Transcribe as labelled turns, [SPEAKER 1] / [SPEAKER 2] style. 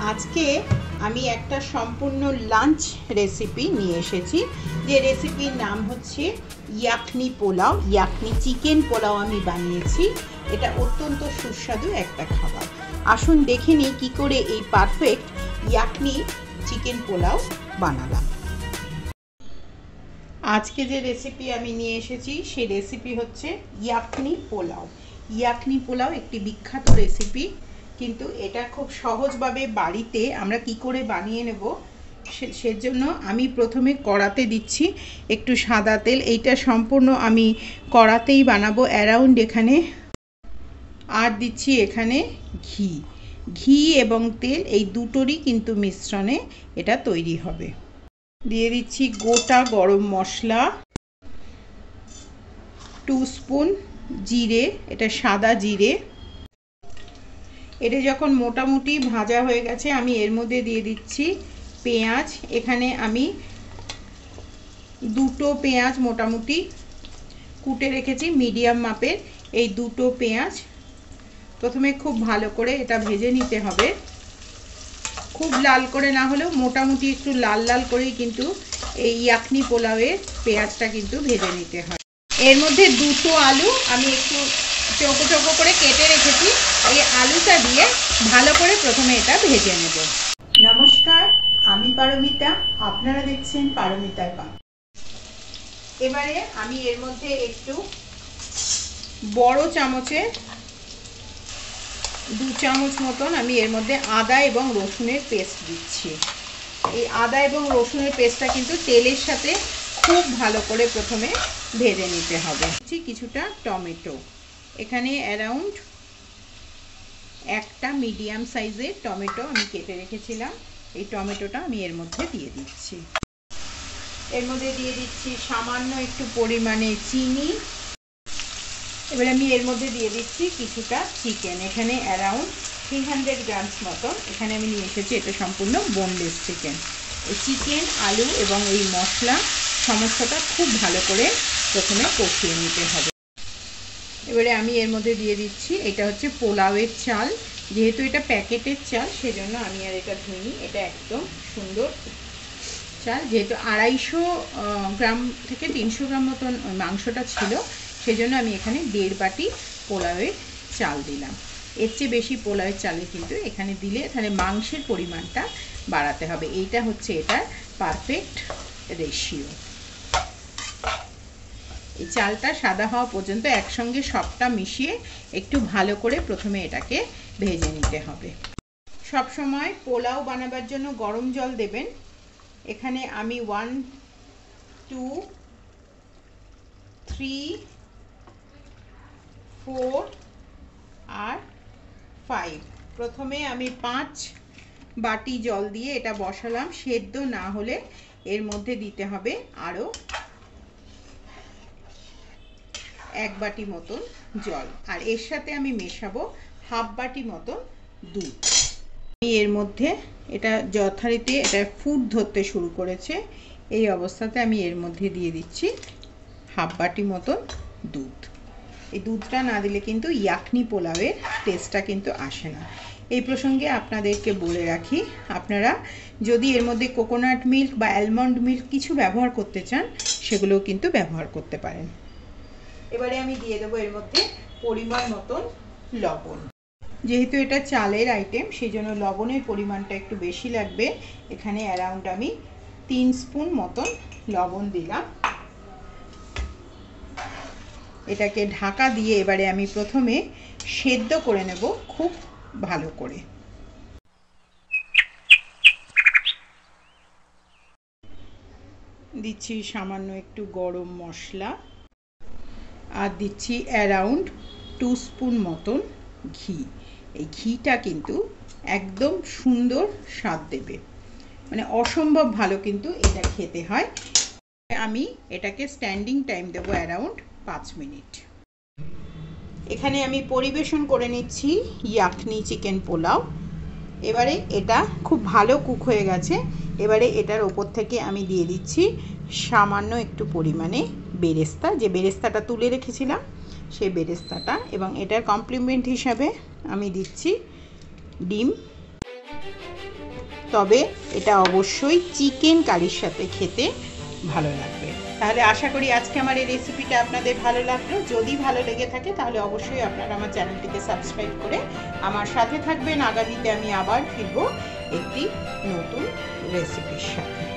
[SPEAKER 1] আজকে আমি একটা সম্পূর্ণ লাঞ্চ রেসিপি নিয়ে এসেছি। যে রেসিপির নাম হচ্ছে ইয়াকনি পোলাও। ইয়াকনি চিকেন পোলাও আমি বানিয়েছি। এটা অত্যন্ত সুস্বাদু একটা খাবার। আসুন দেখে নিই কী করে এই পারফেক্ট ইয়াকনি চিকেন পোলাও বানালাম। আজকে যে রেসিপি আমি নিয়ে এসেছি, সেই রেসিপি হচ্ছে ইয়াকনি পোলাও। ইয়াকনি পোলাও একটি বিখ্যাত রেসিপি কিন্তু এটা খুব সহজভাবে বাড়িতে আমরা কি করে বানিয়ে নেব? সেজন্য আমি প্রথমে কড়াতে দিচ্ছি একটু সাদা তেল। এইটা সম্পূর্ণ আমি কড়াতেই বানাবো অ্যারাউন্ড এখানে। আর দিচ্ছি এখানে ঘি। ঘি এবং তেল এই দুটোরই কিন্তু মিশ্রণে এটা তৈরি হবে। দিয়ে দিচ্ছি গোটা গরম মশলা। টু স্পুন জিরে, এটা সাদা জিরে। এটা যখন মোটামুটি ভাজা হয়ে গেছে, আমি এর মধ্যে দিয়ে দিচ্ছি পেঁয়াজ। এখানে আমি দুটো পেঁয়াজ মোটামুটি কুটে রেখেছি, মিডিয়াম মাপের। এই দুটো পেঁয়াজ প্রথমে খুব ভালো করে এটা ভেজে নিতে হবে। খুব লাল করে না হলেও মোটামুটি একটু লাল লাল করেই কিন্তু এই ইয়াকনি পোলাওয়ের পেঁয়াজটা কিন্তু ভেজে নিতে হয়। এর মধ্যে দুটো আলু, আমি একটু চৌকো চৌকো করে কেটে রেখেছি। এই আলুটা দিয়ে ভালো করে প্রথমে এটা ভেজে নেব। নমস্কার, আমি পারমিতা। আপনারা দেখছেন পারমিতার পা এবারে আমি এর মধ্যে একটু বড় চামচে, দু চামচ মতন আমি এর মধ্যে আদা এবং রসুনের পেস্ট দিচ্ছি। এই আদা এবং রসুনের পেস্টটা কিন্তু তেলের সাথে খুব ভালো করে প্রথমে ভেজে নিতে হবে। কিছুটা টমেটো। এখানে অ্যারাউন্ড একটা মিডিয়াম সাইজের টমেটো আমি কেটে রেখেছিলাম। এই টমেটোটা আমি এর মধ্যে দিয়ে দিচ্ছি। এর মধ্যে দিয়ে দিচ্ছি সামান্য একটু পরিমাণে চিনি। এবার আমি এর মধ্যে দিয়ে দিচ্ছি কিছুটা চিকেন এখানে অ্যারাউন্ড থ্রি হান্ড্রেড গ্রামস মতন এখানে আমি নিয়ে এসেছি, এটা সম্পূর্ণ বোনলেস চিকেন এই চিকেন আলু এবং এই মশলা সমস্তটা খুব ভালো করে প্রথমে কষিয়ে নিতে হবে। এবারে আমি এর মধ্যে দিয়ে দিচ্ছি, এটা হচ্ছে পোলাওয়ের চাল। যেহেতু এটা প্যাকেটের চাল, সেজন্য আমি আর এটা ধুইনি, এটা একদম সুন্দর চাল। যেহেতু আড়াইশো গ্রাম থেকে তিনশো গ্রাম মতন মাংসটা ছিল, সেজন্য আমি এখানে দেড় বাটি পোলাওয়ের চাল দিলাম। এর চেয়ে বেশি পোলাওয়ের চালে কিন্তু এখানে দিলে তাহলে মাংসের পরিমাণটা বাড়াতে হবে। এইটা হচ্ছে এটার পারফেক্ট রেশিও এই চালটা সাদা হওয়া পর্যন্ত একসঙ্গে সবটা মিশিয়ে একটু ভালো করে প্রথমে এটাকে ভেজে নিতে হবে। সব সময় পোলাও বানাবার জন্য গরম জল দেবেন। এখানে আমি ওয়ান টু থ্রি ফোর আর ফাইভ প্রথমে আমি পাঁচ বাটি জল দিয়ে এটা বসালাম। সেদ্ধ না হলে এর মধ্যে দিতে হবে আরও এক বাটি মতন জল। আর এর সাথে আমি মেশাবো হাফ বাটি মতন দুধ। আমি এর মধ্যে এটা যথারীতি এটা ফুট ধরতে শুরু করেছে। এই অবস্থাতে আমি এর মধ্যে দিয়ে দিচ্ছি হাফ বাটি মতন দুধ। এই দুধটা না দিলে কিন্তু ইয়াকনি পোলাওয়ের টেস্টটা কিন্তু আসে না। এই প্রসঙ্গে আপনাদেরকে বলে রাখি, আপনারা যদি এর মধ্যে কোকোনাট মিল্ক বা অ্যালমন্ড মিল্ক কিছু ব্যবহার করতে চান, সেগুলোও কিন্তু ব্যবহার করতে পারেন। এবারে আমি দিয়ে দেবো এর মধ্যে পরিমাণ মতন লবণ। যেহেতু এটা চালের আইটেম সেই জন্য লবণের পরিমাণটা একটু বেশি লাগবে। এখানে অ্যারাউন্ড আমি তিন স্পুন মতন লবণ দিলাম। এটাকে ঢাকা দিয়ে এবারে আমি প্রথমে সেদ্ধ করে নেব খুব ভালো করে। দিচ্ছি সামান্য একটু গরম মশলা। আর দিচ্ছি অ্যারাউন্ড টু স্পুন মতন ঘি। এই ঘিটা কিন্তু একদম সুন্দর স্বাদ দেবে। মানে অসম্ভব ভালো কিন্তু এটা খেতে হয়। আমি এটাকে স্ট্যান্ডিং টাইম দেবো অ্যারাউন্ড পাঁচ মিনিট। এখানে আমি পরিবেশন করে নিচ্ছি ইয়াকনি চিকেন পোলাও। এবারে এটা খুব ভালো কুক হয়ে গেছে। এবারে এটার ওপর থেকে আমি দিয়ে দিচ্ছি সামান্য একটু পরিমাণে বেরেস্তা। যে বেরেস্তাটা তুলে রেখেছিলাম, সেই বেরেস্তাটা। এবং এটার কমপ্লিমেন্ট হিসাবে আমি দিচ্ছি ডিম। তবে এটা অবশ্যই চিকেন কারির সাথে খেতে ভালো লাগবে। তাহলে আশা করি আজকে আমার এই রেসিপিটা আপনাদের ভালো লাগল। যদি ভালো লেগে থাকে, তাহলে অবশ্যই আপনারা আমার চ্যানেলটিকে সাবস্ক্রাইব করে আমার সাথে থাকবেন। আগামীতে আমি আবার ফিরবো। একটি নতুন রেসিপির সাথে।